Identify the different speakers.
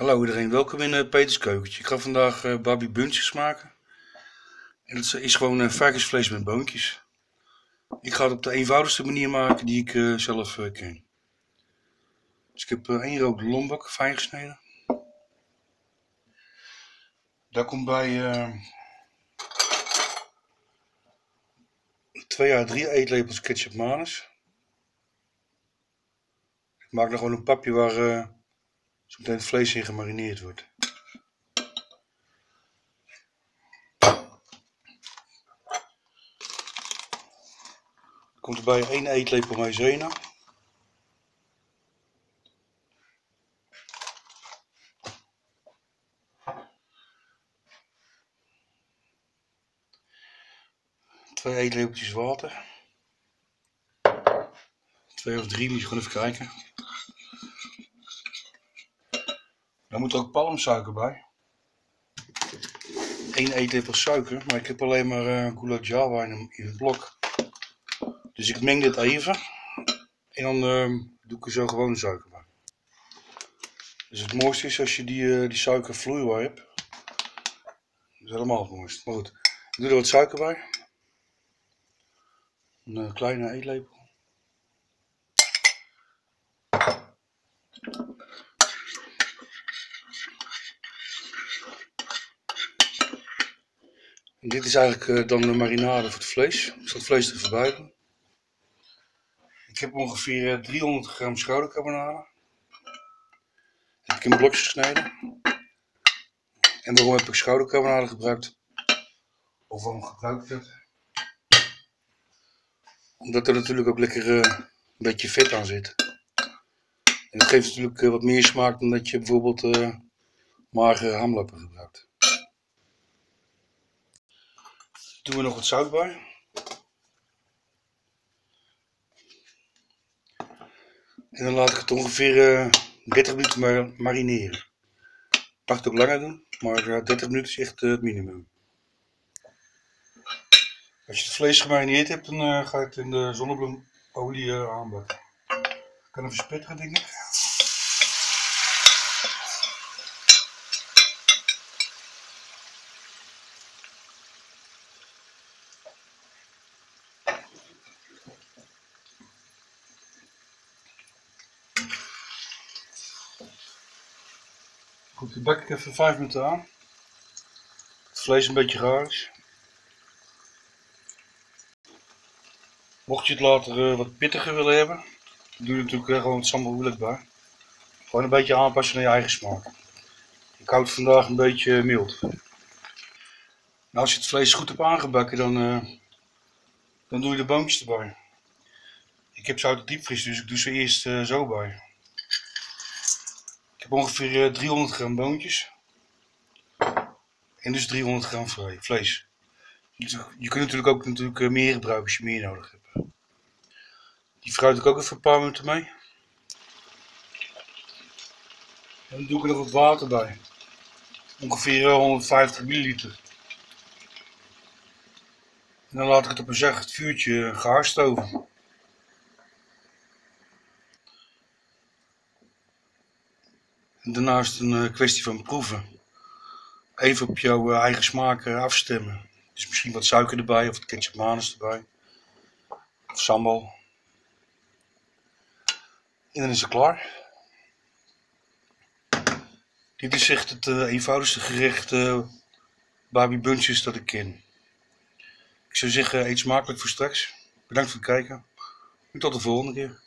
Speaker 1: Hallo iedereen, welkom in uh, Peters Keukentje. Ik ga vandaag uh, Barbie Buntjes maken. En dat is gewoon uh, varkensvlees met boontjes. Ik ga het op de eenvoudigste manier maken die ik zelf ken. Dus ik heb één rode lombak, fijn gesneden. Daar komt bij 2 à 3 eetlepels ketchup manus. Ik maak nog gewoon een papje waar zometeen het vlees in gemarineerd wordt. Er komt erbij 1 eetlepel maïzena. Twee eetlepeltjes water. Twee of drie, moet je gewoon even kijken. Daar moet ook palmsuiker bij. 1 eetlepel suiker, maar ik heb alleen maar uh, Gula Java in in een blok. Dus ik meng dit even. En dan uh, doe ik er zo gewoon suiker bij. Dus het mooiste is als je die, uh, die suiker vloeibaar hebt. Dat is helemaal het mooiste. Maar goed, ik doe er wat suiker bij. Een uh, kleine eetlepel. Dit is eigenlijk uh, dan de marinade voor het vlees. Ik zal het vlees voorbij doen. Ik heb ongeveer 300 eh, gram schoudercarbonade. Heb ik in blokjes gesneden. En waarom heb ik schoudercarbonade gebruikt? Of waarom gebruik ik dat? Omdat er natuurlijk ook lekker uh, een beetje vet aan zit. En dat geeft natuurlijk wat meer smaak dan dat je bijvoorbeeld uh, magere hamlappen gebruikt. Doen we nog wat zout bij. En dan laat ik het ongeveer uh, eh, 30 minuten mar marineren. Ik mag het ook langer doen, maar uh, 30 minuten is echt uh, het minimum. Als je het vlees gemarineerd hebt, dan uh, ga je het in de zonnebloemolie aanbakken. Ik kan even spetteren, denk ik. Goed, die bak ik even 5 minuten aan. Het vlees een beetje gaar. Mocht je het later uh, wat pittiger willen hebben, doe je natuurlijk uh, gewoon het sambal bij. Gewoon een beetje aanpassen naar je eigen smaak. Ik houd vandaag een beetje mild. Nou, als je het vlees goed hebt aangebakken, dan, uh, dan doe je de boontjes erbij. Ik heb ze uit de diepvries, dus ik doe ze eerst zo bij. Heb ongeveer 300 eh, gram boontjes. En dus 300 gram vlees. Je kunt natuurlijk ook natuurlijk eh, meer gebruiken als je meer nodig hebt. Die fruit ik ook even een paar minuten mee. En dan doe ik er nog wat water bij. Ongeveer 150 eh, milliliter. En dan laat ik het op een zacht vuurtje gaarstoven. Daarnaast een eh, kwestie van proeven. Even op jouw eh, eigen smaak eh, afstemmen. Dus misschien wat suiker erbij of ketchup manus erbij. Of sambal. En dan is het klaar. Dit is echt het eenvoudigste gerecht uh, Barbie Bunches dat ik ken. Ik zou zeggen, eet smakelijk voor straks. Bedankt voor het kijken. En tot de volgende keer.